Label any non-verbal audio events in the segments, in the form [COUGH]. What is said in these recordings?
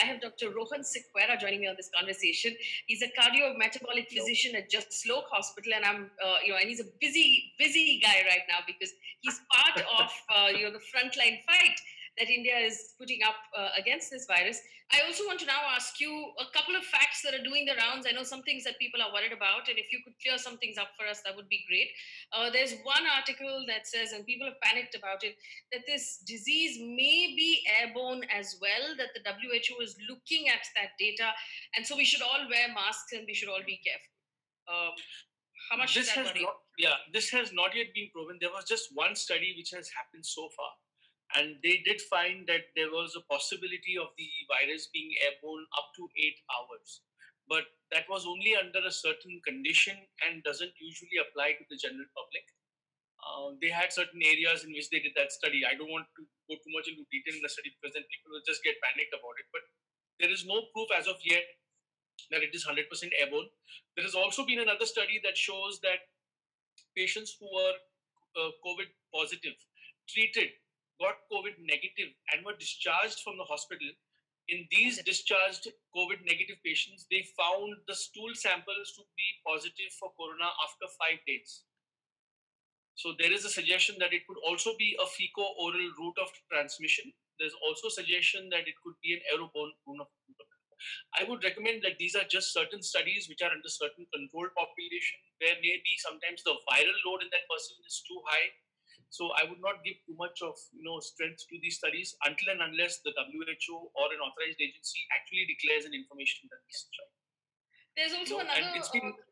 I have Dr. Rohan Sequeira joining me on this conversation. He's a cardiometabolic physician at Jaslok Hospital, and I'm, uh, you know, and he's a busy, busy guy right now because he's part [LAUGHS] of, uh, you know, the frontline fight that India is putting up uh, against this virus. I also want to now ask you a couple of facts that are doing the rounds. I know some things that people are worried about, and if you could clear some things up for us, that would be great. Uh, there's one article that says, and people have panicked about it, that this disease may be airborne as well, that the WHO is looking at that data, and so we should all wear masks and we should all be careful. Um, how much this has not, yeah this has not yet been proven there was just one study which has happened so far and they did find that there was a possibility of the virus being airborne up to eight hours. But that was only under a certain condition and doesn't usually apply to the general public. Uh, they had certain areas in which they did that study. I don't want to go too much into detail in the study because then people will just get panicked about it. But there is no proof as of yet that it is 100% airborne. There has also been another study that shows that patients who were uh, covid positive treated got COVID negative and were discharged from the hospital, in these discharged COVID negative patients, they found the stool samples to be positive for corona after five days. So there is a suggestion that it could also be a fecal-oral route of transmission. There's also suggestion that it could be an aeroborne route of I would recommend that these are just certain studies which are under certain controlled population where maybe sometimes the viral load in that person is too high so I would not give too much of you know strength to these studies until and unless the WHO or an authorized agency actually declares an information that is right. There's also you know, another. Been, uh,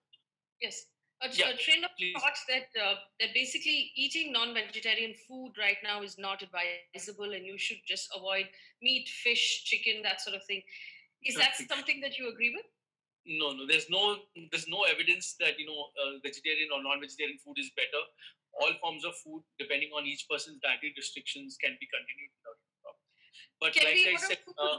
yes. A, yeah, a train of please. thought that uh, that basically eating non-vegetarian food right now is not advisable, and you should just avoid meat, fish, chicken, that sort of thing. Is that something that you agree with? No, no. There's no there's no evidence that you know uh, vegetarian or non-vegetarian food is better all forms of food, depending on each person's dietary restrictions, can be continued without problem. But can like I said, uh,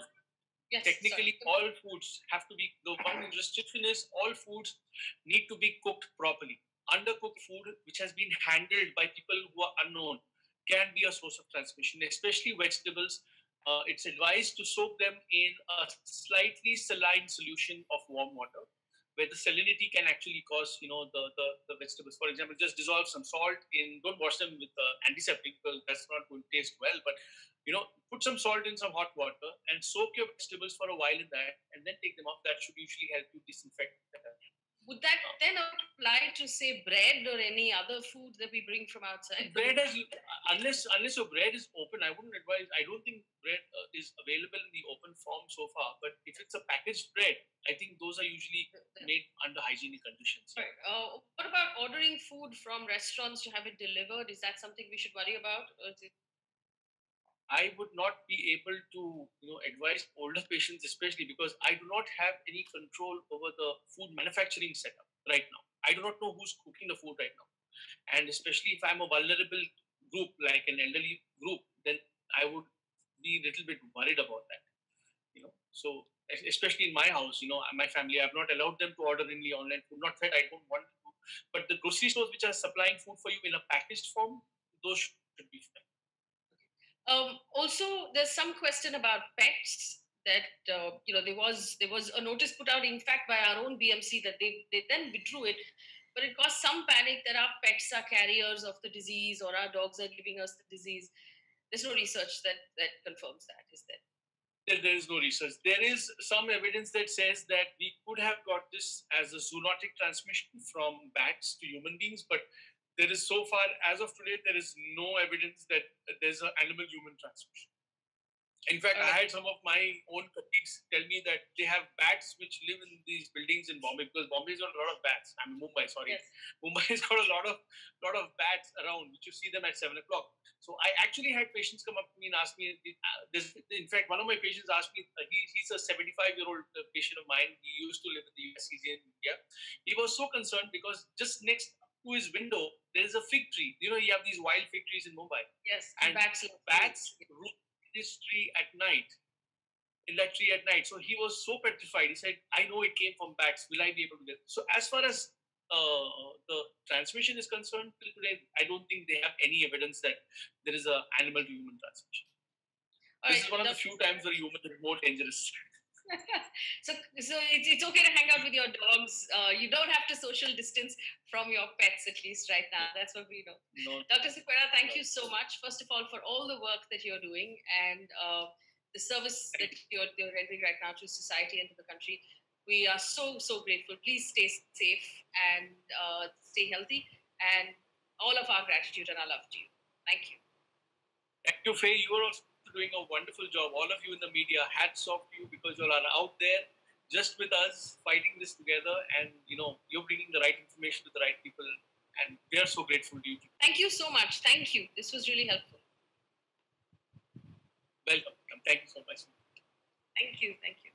yes, technically sorry. all foods have to be, the one restriction is all foods need to be cooked properly. Undercooked food, which has been handled by people who are unknown, can be a source of transmission, especially vegetables. Uh, it's advised to soak them in a slightly saline solution of warm water where the salinity can actually cause you know the, the, the vegetables. For example, just dissolve some salt in. Don't wash them with uh, antiseptic because that's not going to taste well. But you know, put some salt in some hot water and soak your vegetables for a while in that, and then take them off. That should usually help you disinfect. Would that then apply to say bread or any other food that we bring from outside? Bread is unless unless your bread is open, I wouldn't advise. I don't think bread uh, is available in the open form so far. But if it's a packaged bread, I think those are usually made under hygienic conditions. Right. Uh, what about ordering food from restaurants to have it delivered? Is that something we should worry about? I would not be able to you know advise older [LAUGHS] patients, especially because I do not have any control over the food manufacturing setup right now. I do not know who's cooking the food right now, and especially if I'm a vulnerable group like an elderly group, then I would be a little bit worried about that. You know, so especially in my house, you know, uh, my family, I've not allowed them to order any online food. Not that I don't want to, but the grocery stores which are supplying food for you in a packaged form, those should be fine. Um, also, there's some question about pets that uh, you know there was there was a notice put out, in fact, by our own BMC that they they then withdrew it, but it caused some panic that our pets are carriers of the disease or our dogs are giving us the disease. There's no research that that confirms that, is there? There, there is no research. There is some evidence that says that we could have got this as a zoonotic transmission from bats to human beings, but there is so far, as of today, there is no evidence that there's an animal human transmission. In fact, I had some of my own colleagues tell me that they have bats which live in these buildings in Bombay because Bombay's got a lot of bats. I mean Mumbai, sorry. Yes. Mumbai's [LAUGHS] got a lot of lot of bats around, which you see them at seven o'clock. So I actually had patients come up to me and ask me. Uh, in fact, one of my patients asked me. Uh, he, he's a 75 year old uh, patient of mine. He used to live in the US. He's in India. He was so concerned because just next to his window, there is a fig tree. You know, you have these wild fig trees in Mumbai. Yes, and bats, bats root this tree at night, in that tree at night. So he was so petrified. He said, I know it came from bats. Will I be able to get So as far as uh, the transmission is concerned, till today, I don't think they have any evidence that there is a animal to human transmission. All this right, is one of the few times where humans are more dangerous. [LAUGHS] so, so it's, it's okay to hang out with your dogs. Uh, you don't have to social distance from your pets, at least right now. That's what we know. No. Dr. Sequeira, thank no. you so much, first of all, for all the work that you're doing and uh, the service that you're, you're rendering right now to society and to the country. We are so, so grateful. Please stay safe and uh, stay healthy. And all of our gratitude and our love to you. Thank you. Thank you, Faye. You are also doing a wonderful job. All of you in the media, hats off to you because you are out there just with us, fighting this together, and you know you're bringing the right information to the right people, and we are so grateful to you. Thank you so much. Thank you. This was really helpful. Welcome. Thank you so much. Thank you. Thank you.